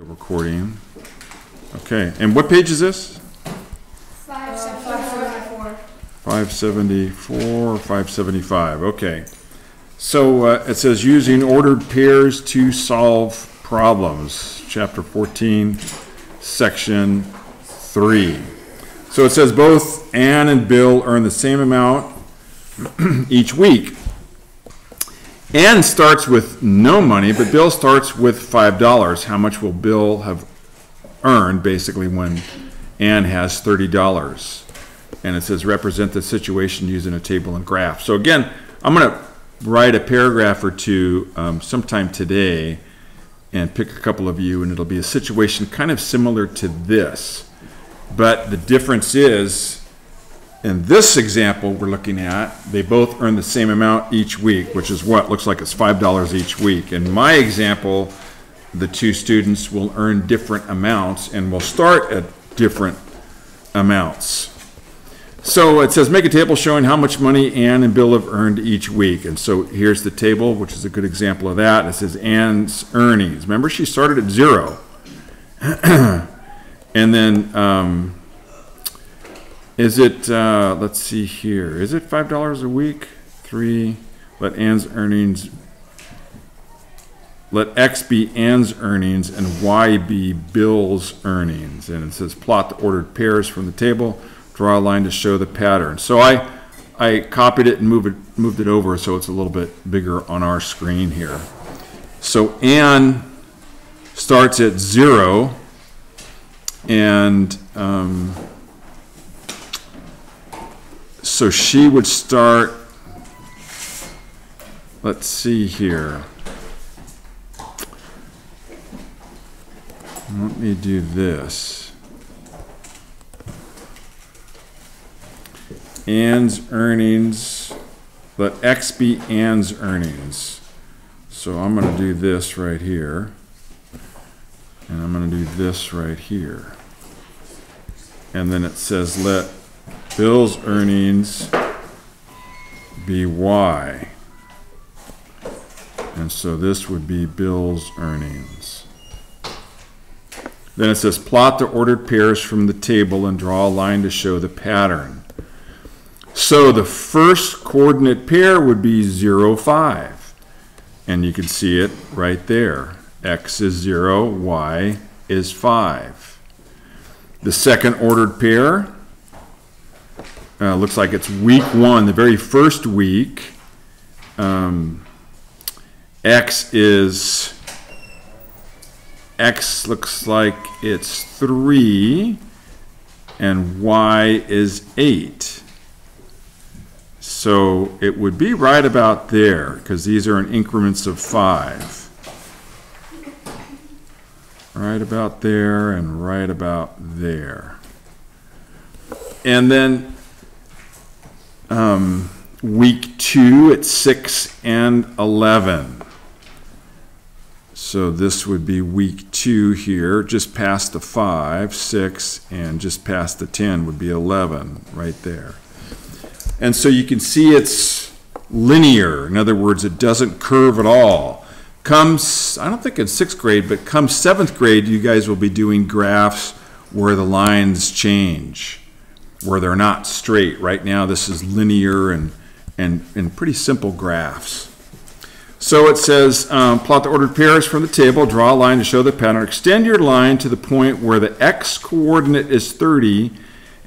Recording. Okay, and what page is this? Five seventy-four. 574, 575, okay. So uh, it says using ordered pairs to solve problems, chapter 14, section 3. So it says both Ann and Bill earn the same amount each week. Ann starts with no money, but Bill starts with $5. How much will Bill have earned, basically, when Ann has $30? and it says represent the situation using a table and graph. So again, I'm going to write a paragraph or two um, sometime today and pick a couple of you, and it'll be a situation kind of similar to this. But the difference is, in this example we're looking at, they both earn the same amount each week, which is what looks like it's $5 each week. In my example, the two students will earn different amounts and will start at different amounts. So it says, make a table showing how much money Ann and Bill have earned each week. And so here's the table, which is a good example of that. It says Ann's earnings. Remember, she started at zero. and then, um, is it, uh, let's see here, is it $5 a week? Three, let Ann's earnings, let X be Ann's earnings and Y be Bill's earnings. And it says plot the ordered pairs from the table draw a line to show the pattern. So I, I copied it and moved it, moved it over so it's a little bit bigger on our screen here. So Ann starts at zero and um, so she would start, let's see here. Let me do this. Ann's earnings, let X be Ann's earnings. So I'm gonna do this right here. And I'm gonna do this right here. And then it says let Bill's earnings be Y. And so this would be Bill's earnings. Then it says plot the ordered pairs from the table and draw a line to show the pattern. So the first coordinate pair would be 0, 5. And you can see it right there. X is 0, Y is 5. The second ordered pair uh, looks like it's week 1, the very first week. Um, X is, X looks like it's 3, and Y is 8. So it would be right about there, because these are in increments of five. Right about there and right about there. And then um, week two at six and 11. So this would be week two here, just past the five, six, and just past the 10 would be 11 right there. And so you can see it's linear. In other words, it doesn't curve at all. Comes, I don't think in sixth grade, but come seventh grade, you guys will be doing graphs where the lines change, where they're not straight. Right now, this is linear and, and, and pretty simple graphs. So it says, um, plot the ordered pairs from the table, draw a line to show the pattern. Extend your line to the point where the x coordinate is 30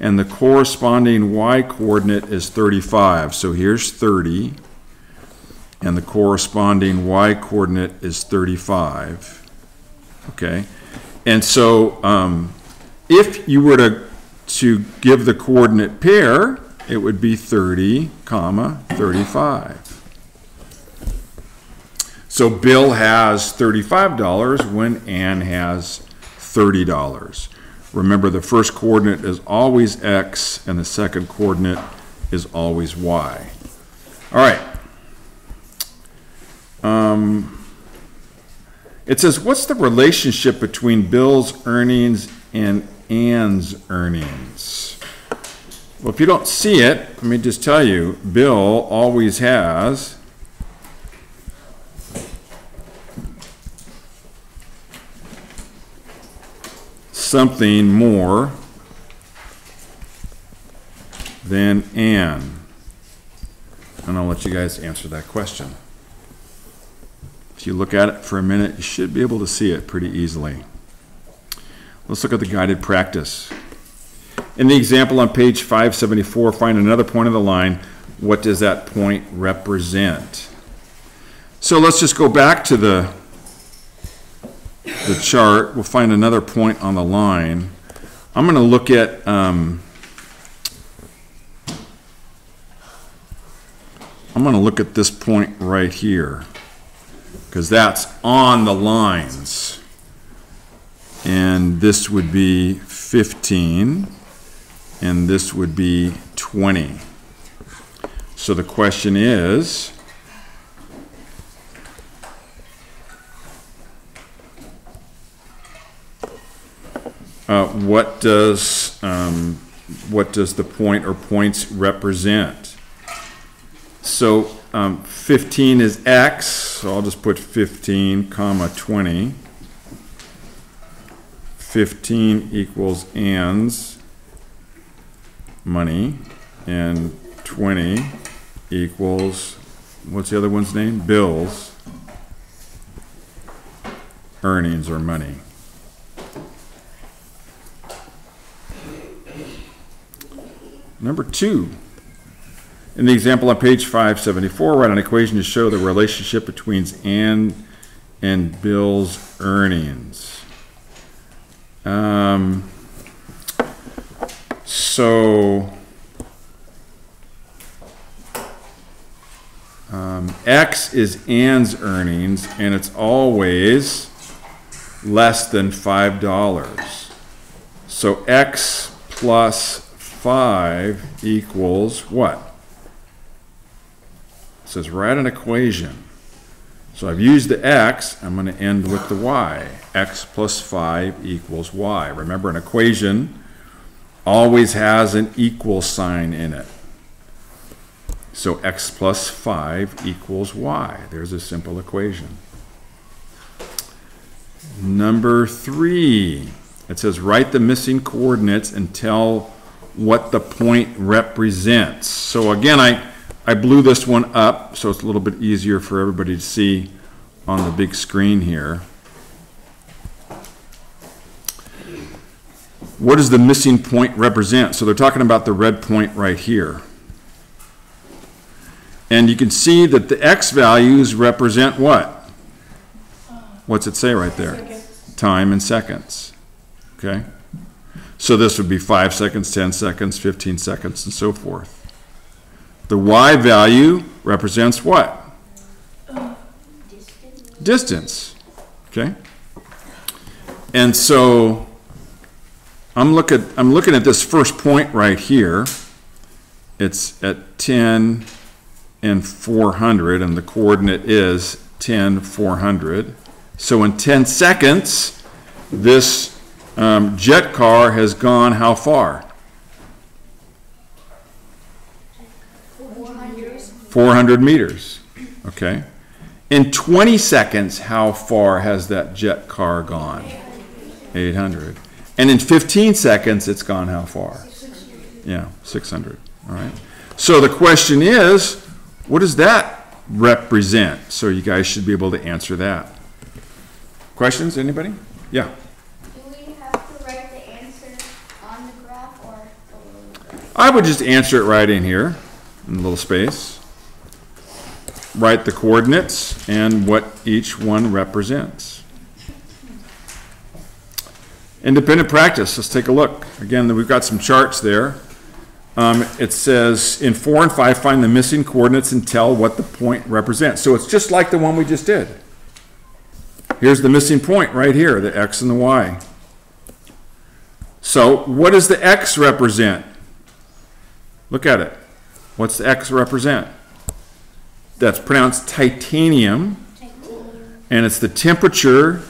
and the corresponding y coordinate is 35. So here's 30, and the corresponding y coordinate is 35. Okay, and so um, if you were to to give the coordinate pair, it would be 30, comma 35. So Bill has $35 when Ann has $30. Remember, the first coordinate is always x, and the second coordinate is always y. All right. Um, it says, what's the relationship between Bill's earnings and Ann's earnings? Well, if you don't see it, let me just tell you, Bill always has something more than Ann. And I'll let you guys answer that question. If you look at it for a minute, you should be able to see it pretty easily. Let's look at the guided practice. In the example on page 574, find another point of the line. What does that point represent? So let's just go back to the, the chart. We'll find another point on the line. I'm going to look at, um, I'm going to look at this point right here because that's on the lines. And this would be 15, and this would be 20. So the question is, uh, what does, um, what does the point or points represent? So um, 15 is x, so I'll just put 15 comma 20. 15 equals Ann's money, and 20 equals, what's the other one's name? Bill's earnings or money. Number two, in the example on page 574, write an equation to show the relationship between Ann and Bill's earnings. Um, so, um, X is Ann's earnings, and it's always less than $5. So X plus 5 equals what? It says write an equation. So I've used the x, I'm going to end with the y. x plus 5 equals y. Remember, an equation always has an equal sign in it. So x plus 5 equals y. There's a simple equation. Number three, it says write the missing coordinates and tell what the point represents. So again, I, I blew this one up so it's a little bit easier for everybody to see on the big screen here. What does the missing point represent? So they're talking about the red point right here. And you can see that the x values represent what? What's it say right there? Time in seconds. Okay? So this would be 5 seconds, 10 seconds, 15 seconds, and so forth. The y value represents what? Distance. Okay? And so I'm looking I'm looking at this first point right here. It's at 10 and 400 and the coordinate is 10 400. So in 10 seconds this um, jet car has gone how far? 400 meters. Okay. In 20 seconds, how far has that jet car gone? 800. And in 15 seconds, it's gone how far? Yeah, 600. All right. So the question is, what does that represent? So you guys should be able to answer that. Questions, anybody? Yeah. Do we have to write the answer on the graph or below the graph? I would just answer it right in here, in a little space. Write the coordinates and what each one represents. Independent practice, let's take a look. Again, we've got some charts there. Um, it says, in four and five, find the missing coordinates and tell what the point represents. So it's just like the one we just did. Here's the missing point right here, the x and the y. So what does the x represent? Look at it. What's the x represent? That's pronounced titanium, and it's the temperature,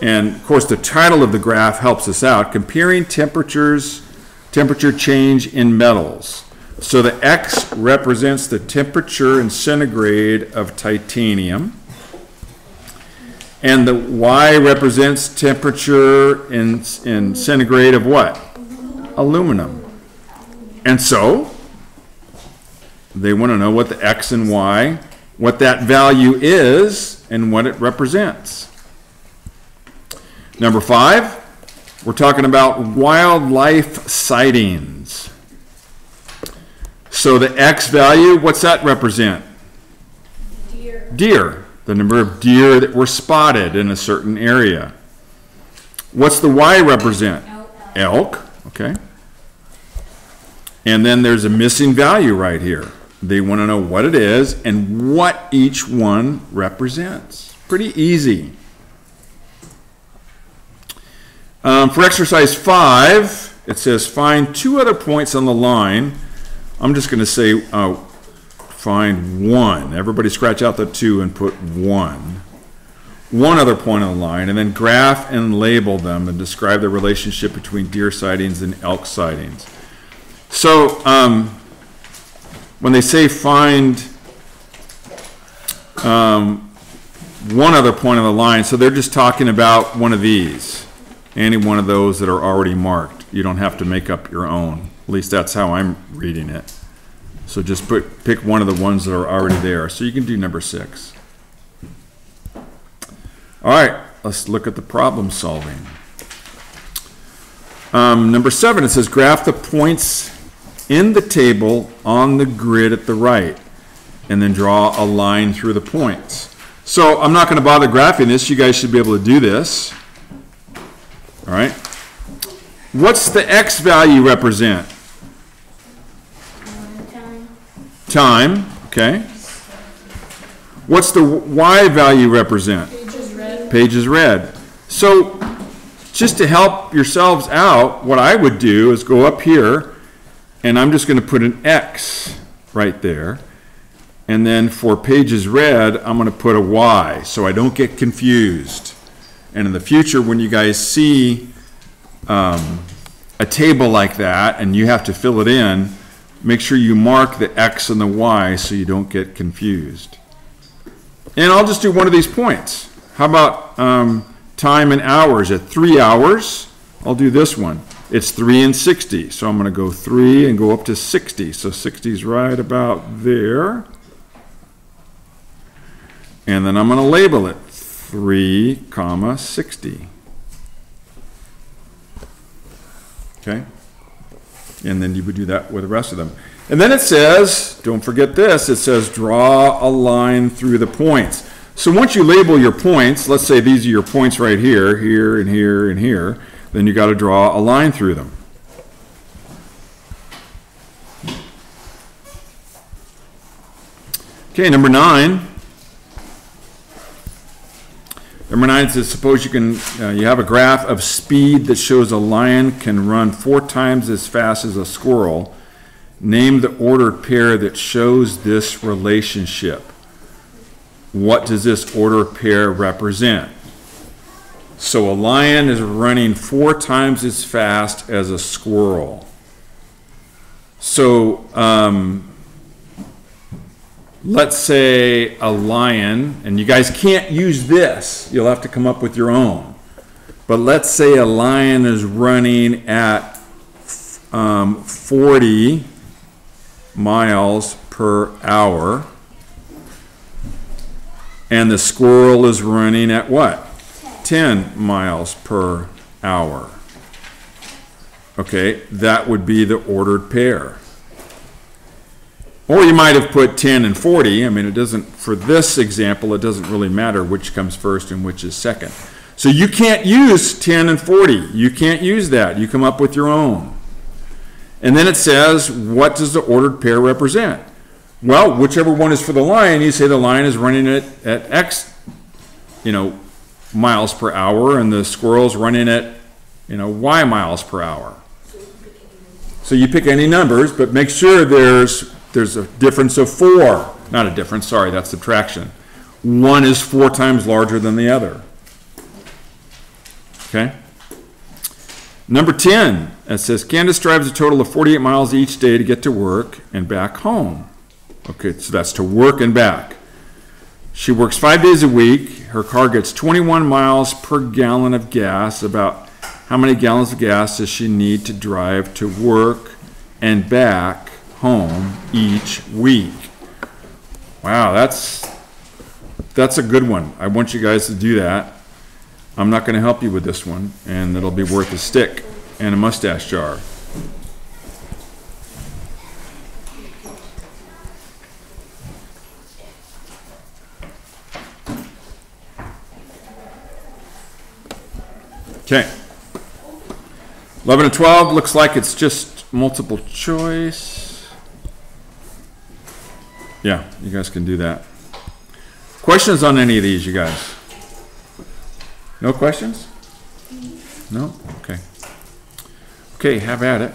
and of course the title of the graph helps us out, comparing temperatures, temperature change in metals. So the x represents the temperature in centigrade of titanium. And the Y represents temperature in, in centigrade of what? Aluminum. And so, they want to know what the X and Y, what that value is, and what it represents. Number five, we're talking about wildlife sightings. So the X value, what's that represent? Deer. Deer, the number of deer that were spotted in a certain area. What's the Y represent? Elk, okay. And then there's a missing value right here. They want to know what it is and what each one represents. Pretty easy. Um, for exercise five, it says find two other points on the line. I'm just going to say uh, find one. Everybody scratch out the two and put one. One other point on the line, and then graph and label them and describe the relationship between deer sightings and elk sightings. So, um, when they say find um, one other point on the line, so they're just talking about one of these, any one of those that are already marked. You don't have to make up your own. At least that's how I'm reading it. So just put, pick one of the ones that are already there. So you can do number six. All right, let's look at the problem solving. Um, number seven, it says graph the points in the table on the grid at the right, and then draw a line through the points. So I'm not going to bother graphing this. You guys should be able to do this. All right. What's the x value represent? Time. Time, okay. What's the y value represent? Pages read. Pages read. So, just to help yourselves out, what I would do is go up here, and I'm just gonna put an X right there. And then for pages read, I'm gonna put a Y, so I don't get confused. And in the future, when you guys see, um, a table like that, and you have to fill it in, make sure you mark the X and the Y so you don't get confused. And I'll just do one of these points. How about um, time in hours? At three hours, I'll do this one. It's three and 60, so I'm going to go three and go up to 60. So 60 is right about there. And then I'm going to label it three comma 60. Okay? And then you would do that with the rest of them. And then it says, don't forget this, it says draw a line through the points. So once you label your points, let's say these are your points right here, here and here and here, then you got to draw a line through them. Okay, number nine. Number nine says, suppose you can, uh, you have a graph of speed that shows a lion can run four times as fast as a squirrel. Name the ordered pair that shows this relationship. What does this ordered pair represent? So a lion is running four times as fast as a squirrel. So, um, let's say a lion, and you guys can't use this, you'll have to come up with your own. But let's say a lion is running at um, 40 miles per hour, and the squirrel is running at what? 10 miles per hour. Okay, that would be the ordered pair. Or you might have put 10 and 40. I mean, it doesn't, for this example, it doesn't really matter which comes first and which is second. So you can't use 10 and 40. You can't use that. You come up with your own. And then it says, what does the ordered pair represent? Well, whichever one is for the lion, you say the lion is running it at X, you know, miles per hour, and the squirrel's running at, you know, Y miles per hour. So you pick any numbers, but make sure there's there's a difference of four. Not a difference, sorry, that's subtraction. One is four times larger than the other. Okay? Number 10, it says Candace drives a total of 48 miles each day to get to work and back home. Okay, so that's to work and back. She works five days a week. Her car gets 21 miles per gallon of gas. About how many gallons of gas does she need to drive to work and back home each week? Wow, that's that's a good one. I want you guys to do that. I'm not going to help you with this one, and it'll be worth a stick and a mustache jar. Okay. 11 and 12 looks like it's just multiple choice. Yeah, you guys can do that. Questions on any of these, you guys? No questions? No? Okay. Okay, have at it.